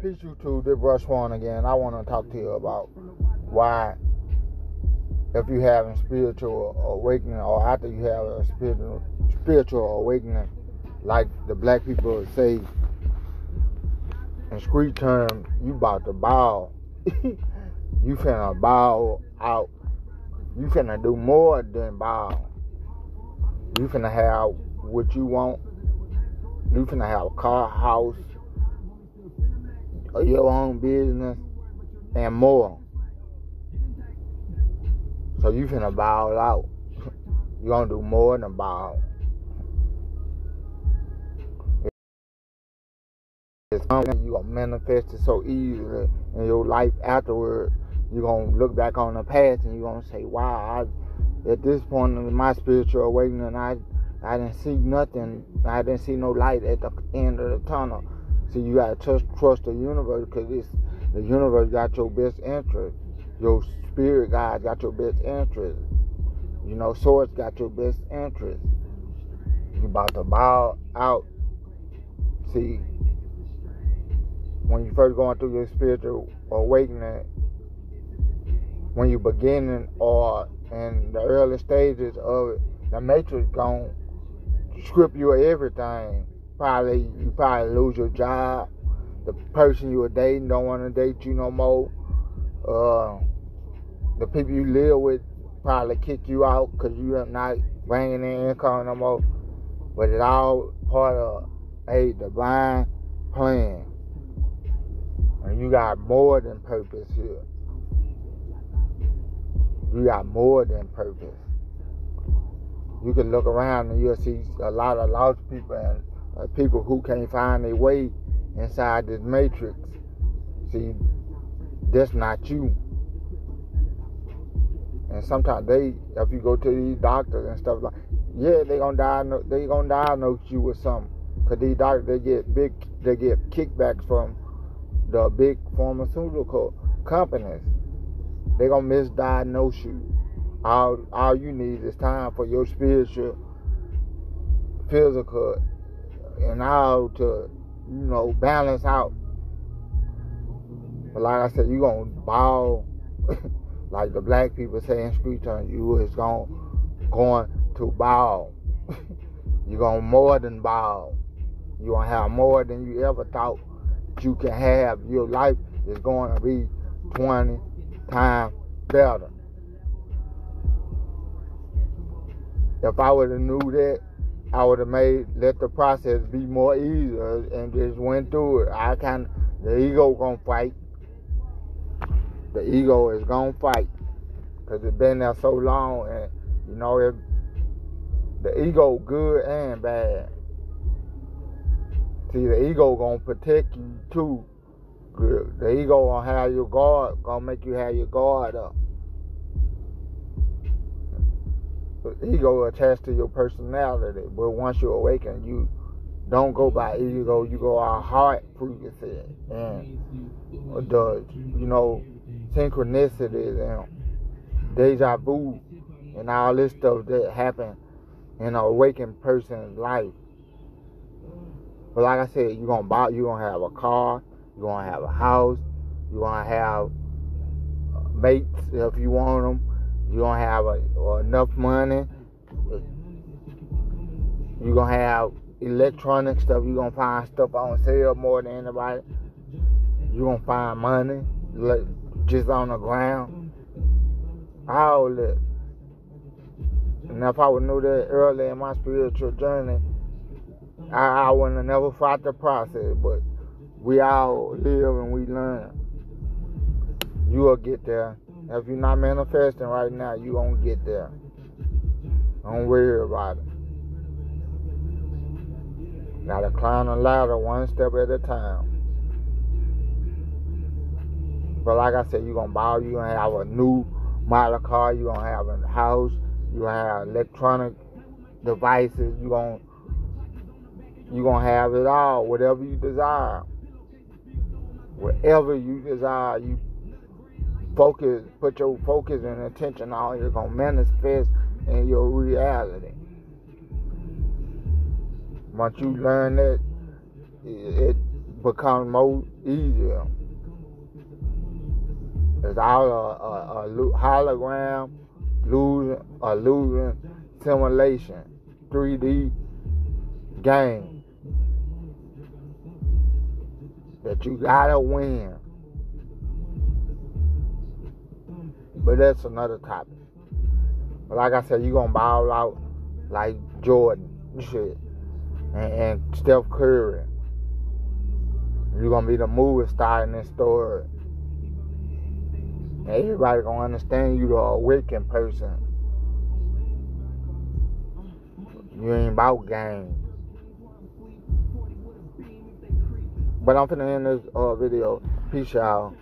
Peace you to the brush one again. I want to talk to you about why, if you having a spiritual awakening or after you have a spiritual spiritual awakening, like the black people say in street terms, you about to bow. you finna bow out. You finna do more than bow. You finna have what you want. You finna have a car, house, your own business, and more. So you finna bow out. you gonna do more than bow. It's something you gonna manifest it so easily in your life afterward. You're gonna look back on the past and you're gonna say, Wow, I, at this point in my spiritual awakening, I I didn't see nothing. I didn't see no light at the end of the tunnel. So you gotta trust trust the universe because it's the universe got your best interest. Your spirit guide got your best interest. You know, source got your best interest. You about to bow out. See, when you first going through your spiritual awakening, when you beginning or in the early stages of it, the matrix gonna script you everything. Probably you probably lose your job. The person you were dating don't want to date you no more. Uh, the people you live with probably kick you out because you are not bringing in income no more. But it's all part of a divine plan. And you got more than purpose here. You got more than purpose. You can look around and you'll see a lot of lost people and uh, people who can't find their way inside this matrix. See, that's not you. And sometimes they, if you go to these doctors and stuff like, yeah, they gonna diagnose, they gonna diagnose you with something. Cause these doctors, they get big, they get kickbacks from the big pharmaceutical companies. They're gonna misdiagnose you. All all you need is time for your spiritual, physical, and all to, you know, balance out. But like I said, you gonna ball like the black people say in street terms, you is going going to ball. You're gonna more than ball. You're gonna have more than you ever thought you can have. Your life is going to be 20 times better. If I would have knew that, I would have made let the process be more easier uh, and just went through it. I kind the ego gonna fight. The ego is gonna fight because it's been there so long, and you know the ego good and bad. See, the ego gonna protect you too. The ego gonna have your guard, gonna make you have your guard up. The ego attached to your personality, but once you awaken, you don't go by ego, you go by heart frequency and the you know synchronicities and deja vu and all this stuff that happen in an awakened person's life. But like I said, you're gonna buy, you're gonna have a car, you're gonna have a house, you're gonna have mates if you want them, you're gonna have a, enough money, you're gonna have electronic stuff, you're gonna find stuff on sale more than anybody, you're gonna find money just on the ground, I all that. And if I would know that early in my spiritual journey, I, I wouldn't have never fought the process, but we all live and we learn. You will get there. If you're not manifesting right now, you won't get there. Don't worry about it. Gotta climb the ladder one step at a time. But like I said, you're gonna buy, you're gonna have a new model car, you're gonna have a house, you're have electronic devices, you're gonna you're to have it all, whatever you desire. Whatever you desire, you focus, put your focus and attention on, you're to manifest in your reality. Once you learn that, it, it become more easier. It's all a, a, a hologram, illusion, illusion, simulation, 3D game that you gotta win. But that's another topic. But like I said, you're gonna ball out like Jordan, shit, and, and Steph Curry. You're gonna be the movie star in this story. Everybody gonna understand you the awakened person. You ain't about game. But I'm finna end this uh, video. Peace out.